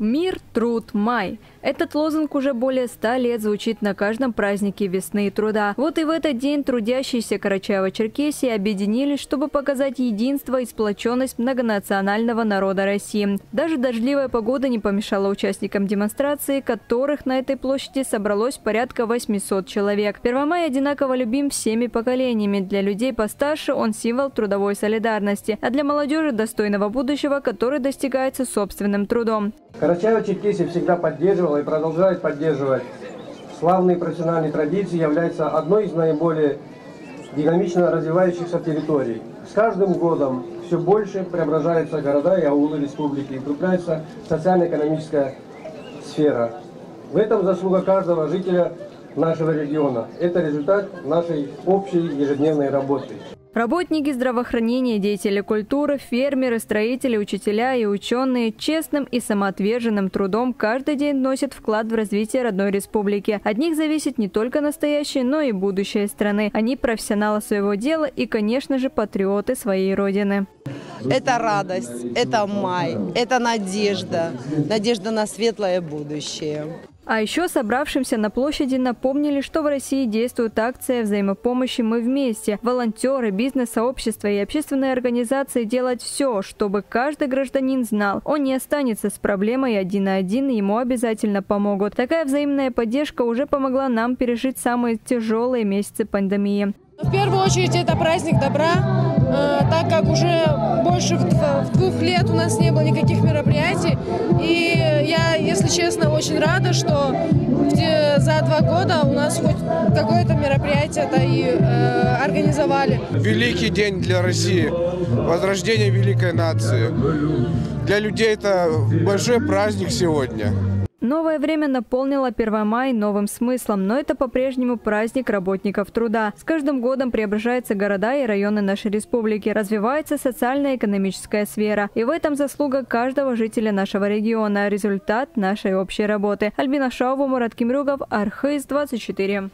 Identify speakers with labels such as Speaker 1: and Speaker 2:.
Speaker 1: Мир, труд, май. Этот лозунг уже более ста лет звучит на каждом празднике весны и труда. Вот и в этот день трудящиеся Карачаева-Черкесии объединились, чтобы показать единство и сплоченность многонационального народа России. Даже дождливая погода не помешала участникам демонстрации, которых на этой площади собралось порядка 800 человек. Первомай одинаково любим всеми поколениями. Для людей постарше он символ трудовой солидарности, а для молодежи достойного будущего, который достигается собственным трудом.
Speaker 2: Карачаево-Черкесия всегда поддерживала и продолжает поддерживать славные профессиональные традиции, является одной из наиболее динамично развивающихся территорий. С каждым годом все больше преображаются города и аулы республики, укрепляется социально-экономическая сфера. В этом заслуга каждого жителя нашего региона. Это результат нашей общей ежедневной работы.
Speaker 1: Работники здравоохранения, деятели культуры, фермеры, строители, учителя и ученые честным и самоотверженным трудом каждый день носят вклад в развитие родной республики. От них зависит не только настоящее, но и будущее страны. Они профессионалы своего дела и, конечно же, патриоты своей родины.
Speaker 3: Это радость, это май, это надежда, надежда на светлое будущее.
Speaker 1: А еще собравшимся на площади напомнили, что в России действует акция взаимопомощи «Мы вместе». Волонтеры, бизнес-сообщества и общественные организации делают все, чтобы каждый гражданин знал, он не останется с проблемой один на один, и ему обязательно помогут. Такая взаимная поддержка уже помогла нам пережить самые тяжелые месяцы пандемии.
Speaker 4: В первую очередь это праздник добра, э, так как уже больше двух лет у нас не было никаких мероприятий. И я, если честно, очень рада, что за два года у нас хоть какое-то мероприятие-то и э, организовали.
Speaker 5: Великий день для России, возрождение великой нации. Для людей это большой праздник сегодня.
Speaker 1: Новое время наполнило 1 мая новым смыслом, но это по-прежнему праздник работников труда. С каждым годом преображаются города и районы нашей республики, развивается социально-экономическая сфера. И в этом заслуга каждого жителя нашего региона, результат нашей общей работы. Альбина Шаува, Мурат Кимрюгов, Архыз, 24.